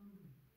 Mm.